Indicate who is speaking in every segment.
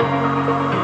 Speaker 1: Música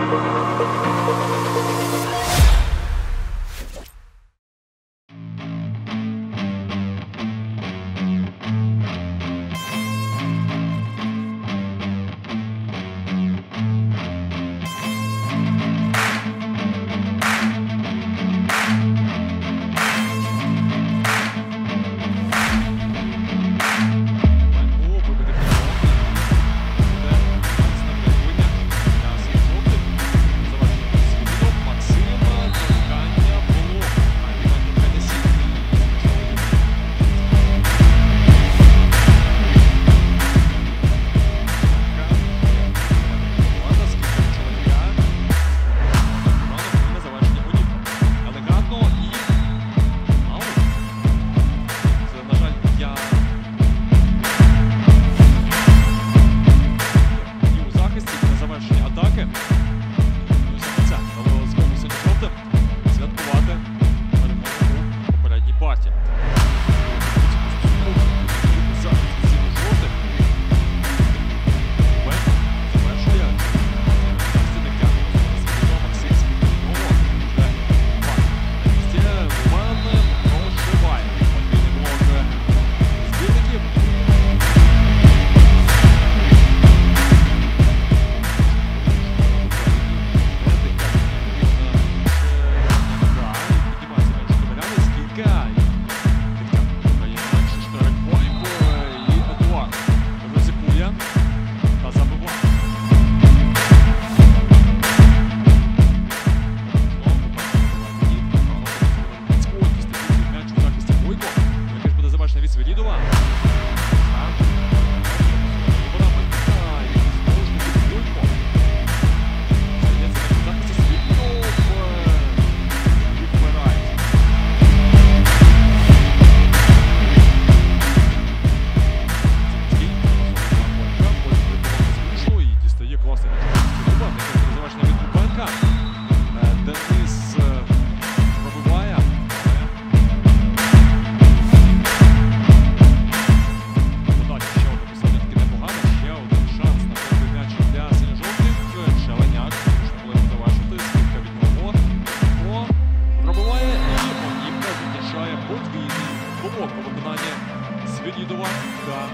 Speaker 1: такие думаю, да.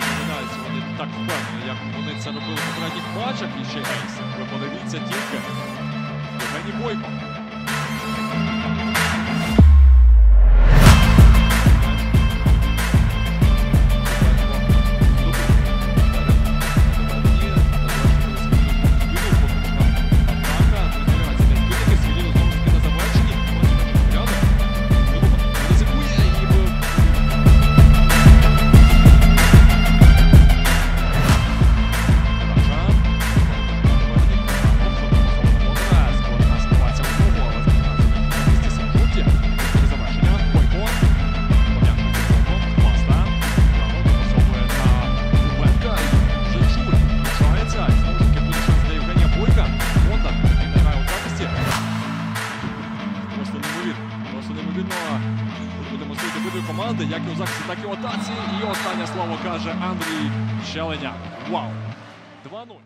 Speaker 1: Подивляюся, вони так впевнено, як вони це робили в попередніх матчах і ще гейс, ейс. Ви подивіться тільки. Євгеній Бойко. обидві команди, як і у захисті, так і у атаці. І останнє слово каже Андрій Щеленя. Вау! 2-0.